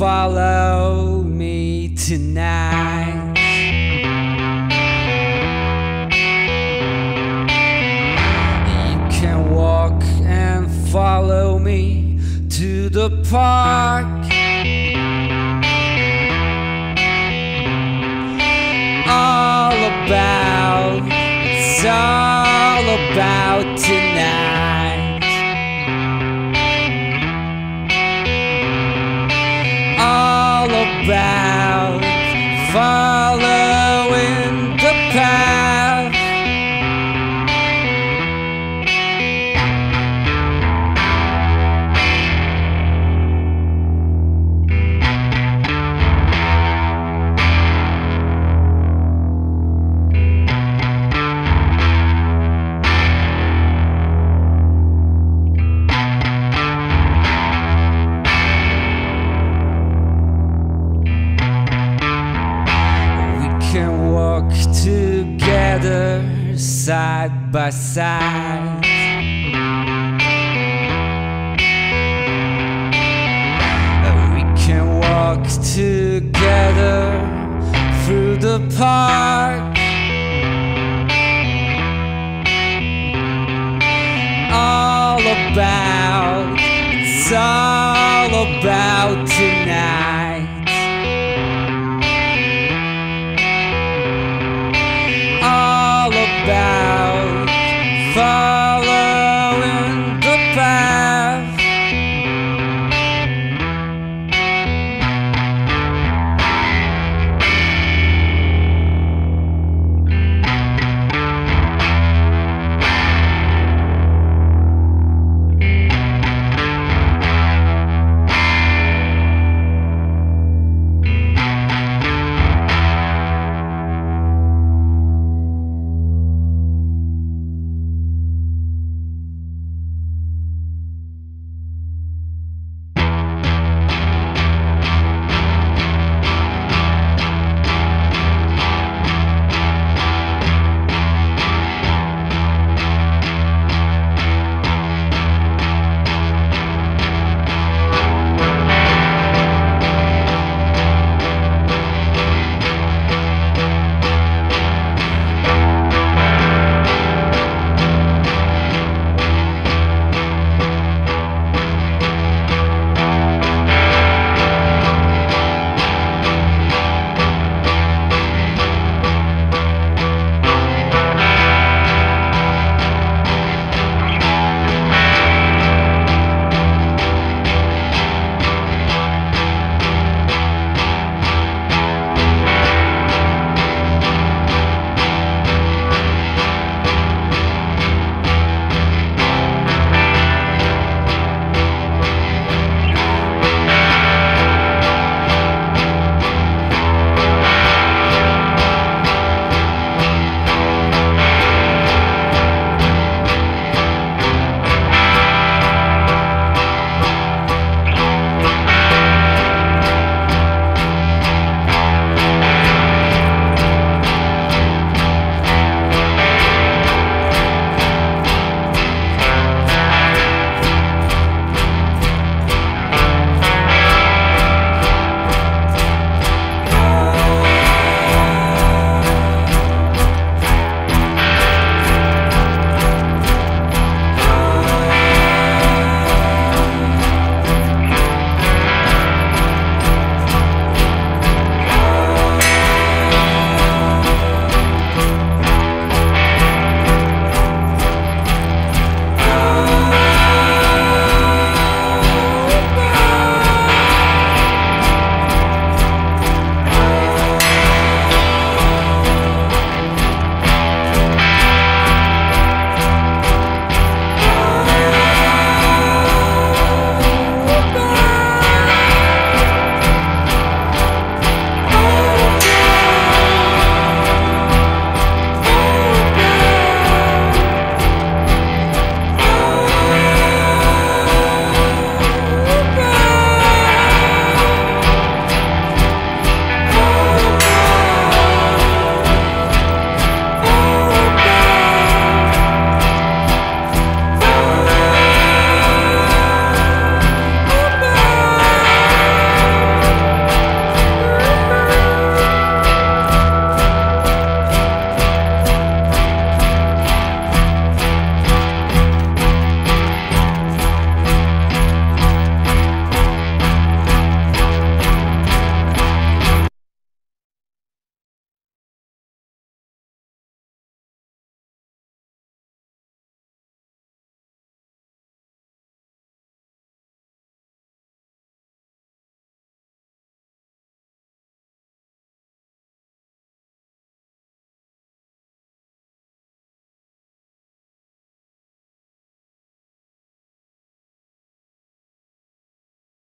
follow me tonight. You can walk and follow me to the park. All about, it's all about tonight. Can walk together side by side. We can walk together through the park.